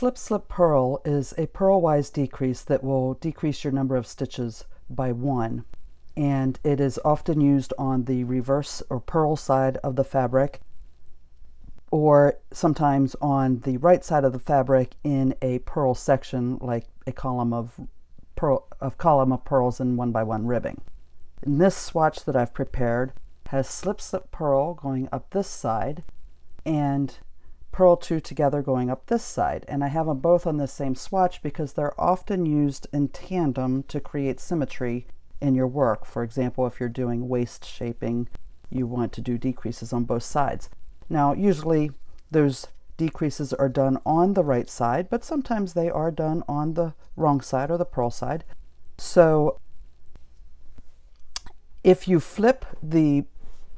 slip slip purl is a purlwise decrease that will decrease your number of stitches by one and it is often used on the reverse or purl side of the fabric or sometimes on the right side of the fabric in a purl section like a column of purl of column of purls and one by one ribbing. In this swatch that I've prepared has slip slip purl going up this side and purl two together going up this side and I have them both on the same swatch because they're often used in tandem to create symmetry in your work. For example, if you're doing waist shaping, you want to do decreases on both sides. Now, usually those decreases are done on the right side, but sometimes they are done on the wrong side or the purl side. So if you flip the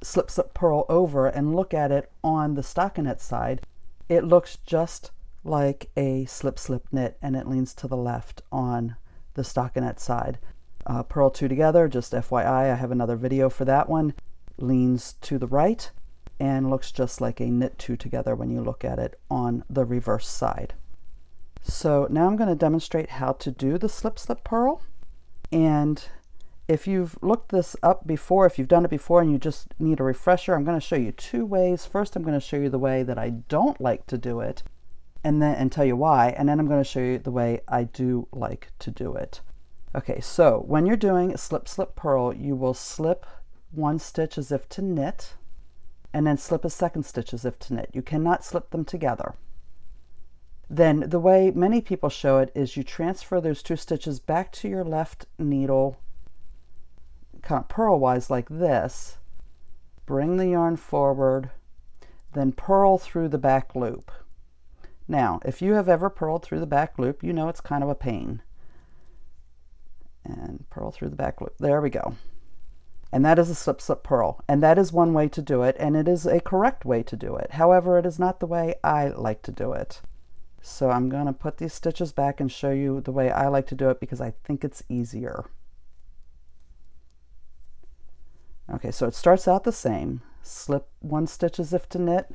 slip slip purl over and look at it on the stockinette side, it looks just like a slip slip knit and it leans to the left on the stockinette side. Uh, purl two together, just FYI, I. Have another video for that one, leans to the right and looks just like a knit two together when you look at it on the reverse side. So now I'm going to demonstrate how to do the slip slip purl and if you've looked this up before, if you've done it before and you just need a refresher, I'm going to show you two ways. First, I'm going to show you the way that I don't like to do it and then and tell you why, and then I'm going to show you the way I do like to do it. Okay, so when you're doing a slip slip purl, you will slip one stitch as if to knit and then slip a second stitch as if to knit. You cannot slip them together. Then the way many people show it is you transfer those two stitches back to your left needle of purlwise like this, bring the yarn forward, then purl through the back loop. Now, if you have ever purled through the back loop, you know it's kind of a pain and purl through the back loop. There we go. And that is a slip slip purl. And that is one way to do it, and it is a correct way to do it. However, it is not the way I like to do it. So I'm going to put these stitches back and show you the way I like to do it because I think it's easier. Okay, so it starts out the same. Slip one stitch as if to knit,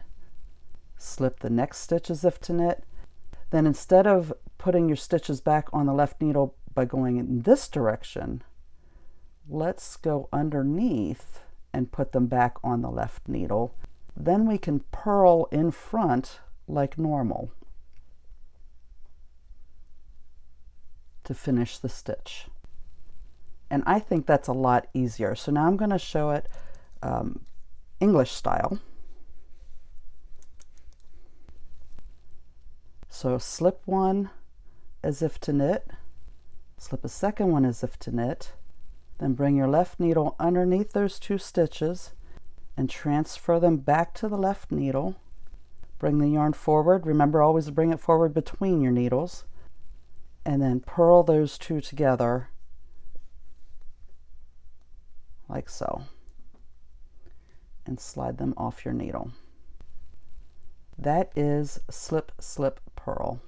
slip the next stitch as if to knit. Then instead of putting your stitches back on the left needle by going in this direction, let's go underneath and put them back on the left needle. Then we can purl in front like normal to finish the stitch. And I think that's a lot easier. So now I'm going to show it um, English style. So slip one as if to knit, Slip a second one as if to knit, then bring your left needle underneath those two stitches and transfer them back to the left needle. Bring the yarn forward. Remember always bring it forward between your needles. And then purl those two together like so. And slide them off your needle. That is slip, slip, purl.